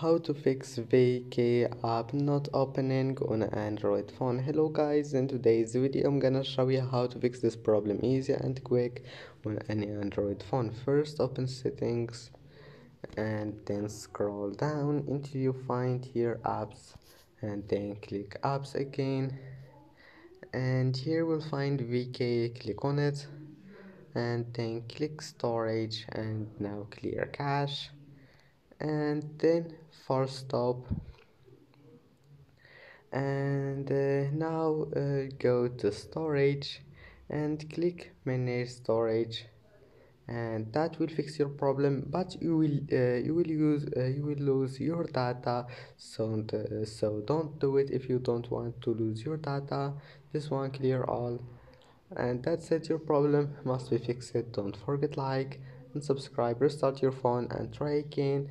how to fix VK app not opening on Android phone. Hello guys in today's video I'm gonna show you how to fix this problem easy and quick on any Android phone. First open settings and then scroll down until you find here apps and then click apps again. And here we'll find VK click on it and then click storage and now clear cache and then force stop. And uh, now uh, go to storage and click manage storage. And that will fix your problem but you will uh, you will use uh, you will lose your data. So uh, so don't do it if you don't want to lose your data. This one clear all. And that's it your problem must be fixed. Don't forget like and subscribe restart your phone and try again